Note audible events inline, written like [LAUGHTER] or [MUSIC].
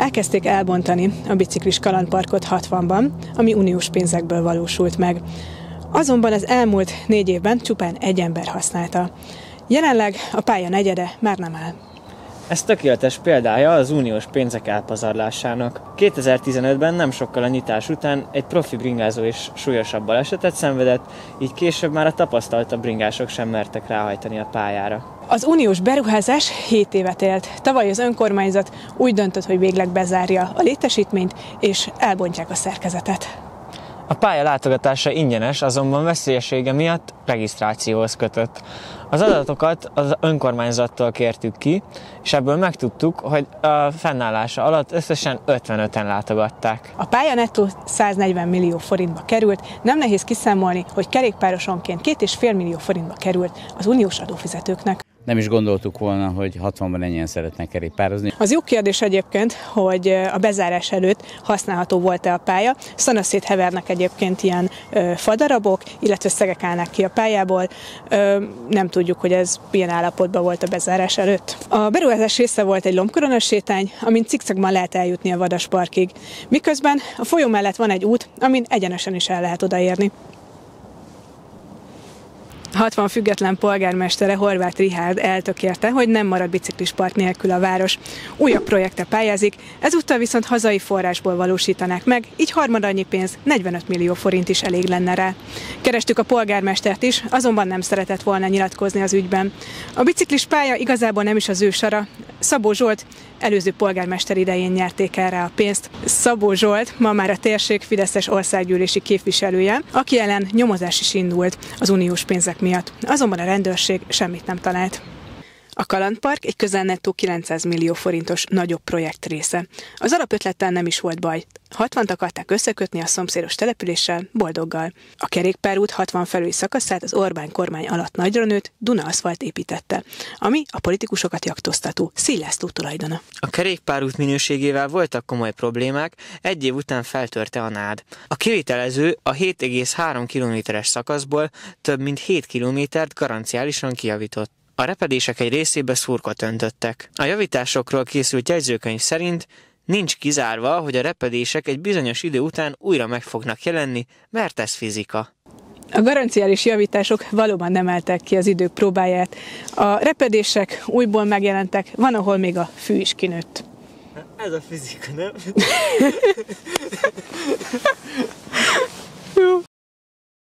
Elkezdték elbontani a biciklis kalandparkot 60-ban, ami uniós pénzekből valósult meg. Azonban az elmúlt négy évben csupán egy ember használta. Jelenleg a pálya negyede már nem áll. Ez tökéletes példája az uniós pénzek elpazarlásának. 2015-ben nem sokkal a nyitás után egy profi bringázó is súlyosabb balesetet szenvedett, így később már a tapasztaltabb bringások sem mertek ráhajtani a pályára. Az uniós beruházás 7 évet élt. Tavaly az önkormányzat úgy döntött, hogy végleg bezárja a létesítményt, és elbontják a szerkezetet. A pálya látogatása ingyenes, azonban veszélyessége miatt regisztrációhoz kötött. Az adatokat az önkormányzattól kértük ki, és ebből megtudtuk, hogy a fennállása alatt összesen 55-en látogatták. A pálya nettó 140 millió forintba került, nem nehéz kiszámolni, hogy kerékpárosonként 2,5 millió forintba került az uniós adófizetőknek nem is gondoltuk volna, hogy 60-ban ennyien szeretnek kerékpározni. Az jó kérdés egyébként, hogy a bezárás előtt használható volt-e a pálya. Szanaszét hevernek egyébként ilyen fadarabok, illetve szegek állnak ki a pályából. Nem tudjuk, hogy ez milyen állapotban volt a bezárás előtt. A beruházás része volt egy lombkoronas sétány, amin cikcakban lehet eljutni a Vadasparkig. Miközben a folyó mellett van egy út, amin egyenesen is el lehet odaérni. 60 független polgármestere Horváth Rihárd eltökélte, hogy nem marad biciklispart nélkül a város. Újabb projekte pályázik, ezúttal viszont hazai forrásból valósítanák meg, így harmadannyi pénz, 45 millió forint is elég lenne rá. Kerestük a polgármestert is, azonban nem szeretett volna nyilatkozni az ügyben. A biciklis pálya igazából nem is az ő sara. Szabó Zsolt előző polgármester idején nyerték erre a pénzt. Szabó Zsolt ma már a térség Fideszes országgyűlési képviselője, aki ellen nyomozás is indult az uniós pénzek miatt. Azonban a rendőrség semmit nem talált. A Kalandpark egy közel nettó 900 millió forintos nagyobb projekt része. Az alapötlettel nem is volt baj. 60 akarták összekötni a szomszédos településsel, boldoggal. A kerékpárút 60 felüli szakaszát az Orbán kormány alatt nagyra nőtt Duna aszfalt építette, ami a politikusokat jaktoztató Szillásztó tulajdona. A kerékpárút minőségével voltak komoly problémák, egy év után feltörte a nád. A kivitelező a 7,3 kilométeres szakaszból több mint 7 kilométert garanciálisan kijavított. A repedések egy részébe szurkot öntöttek. A javításokról készült jegyzőkönyv szerint nincs kizárva, hogy a repedések egy bizonyos idő után újra meg fognak jelenni, mert ez fizika. A garanciális javítások valóban nem állták ki az idők próbáját. A repedések újból megjelentek, van, ahol még a fű is kinőtt. Ez a fizika, nem? [LAUGHS]